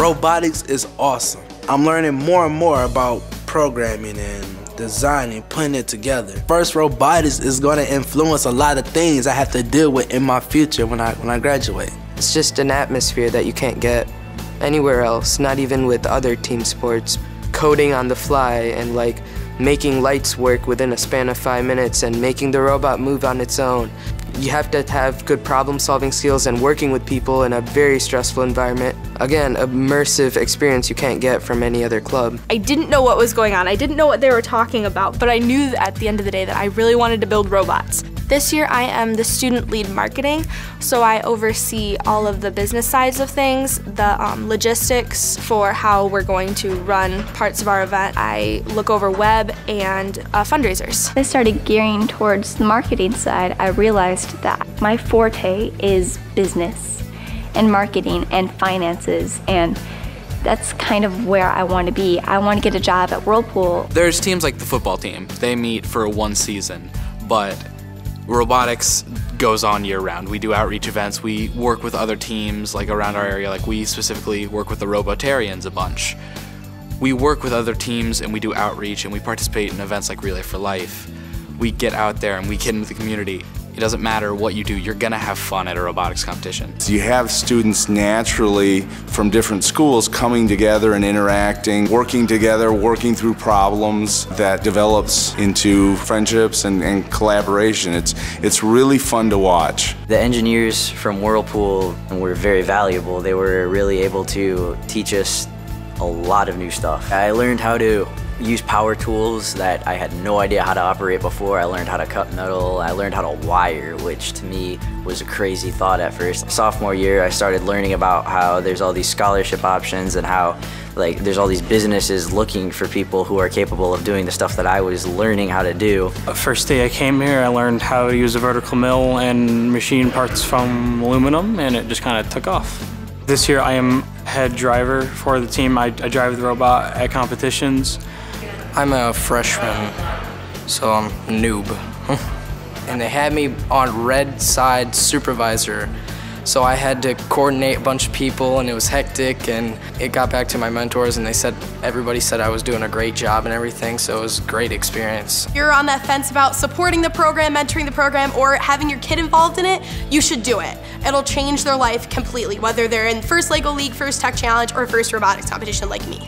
Robotics is awesome. I'm learning more and more about programming and designing, putting it together. First, robotics is going to influence a lot of things I have to deal with in my future when I, when I graduate. It's just an atmosphere that you can't get anywhere else, not even with other team sports. Coding on the fly and like making lights work within a span of five minutes and making the robot move on its own. You have to have good problem solving skills and working with people in a very stressful environment. Again, immersive experience you can't get from any other club. I didn't know what was going on. I didn't know what they were talking about, but I knew at the end of the day that I really wanted to build robots. This year I am the student lead marketing, so I oversee all of the business sides of things, the um, logistics for how we're going to run parts of our event. I look over web and uh, fundraisers. I started gearing towards the marketing side. I realized that my forte is business and marketing and finances and that's kind of where I want to be. I want to get a job at Whirlpool. There's teams like the football team. They meet for one season, but robotics goes on year round. We do outreach events. We work with other teams like around our area. Like we specifically work with the Robotarians a bunch. We work with other teams and we do outreach and we participate in events like Relay for Life. We get out there and we get into the community. It doesn't matter what you do, you're gonna have fun at a robotics competition. You have students naturally from different schools coming together and interacting, working together, working through problems that develops into friendships and, and collaboration. It's, it's really fun to watch. The engineers from Whirlpool were very valuable. They were really able to teach us a lot of new stuff. I learned how to use power tools that I had no idea how to operate before. I learned how to cut metal. I learned how to wire, which to me was a crazy thought at first. Sophomore year, I started learning about how there's all these scholarship options and how like there's all these businesses looking for people who are capable of doing the stuff that I was learning how to do. First day I came here, I learned how to use a vertical mill and machine parts from aluminum, and it just kind of took off. This year I am head driver for the team. I, I drive the robot at competitions. I'm a freshman, so I'm noob. and they had me on red side supervisor. So I had to coordinate a bunch of people and it was hectic and it got back to my mentors and they said, everybody said I was doing a great job and everything, so it was a great experience. If You're on that fence about supporting the program, mentoring the program, or having your kid involved in it, you should do it. It'll change their life completely, whether they're in FIRST LEGO League, FIRST Tech Challenge, or FIRST Robotics Competition like me.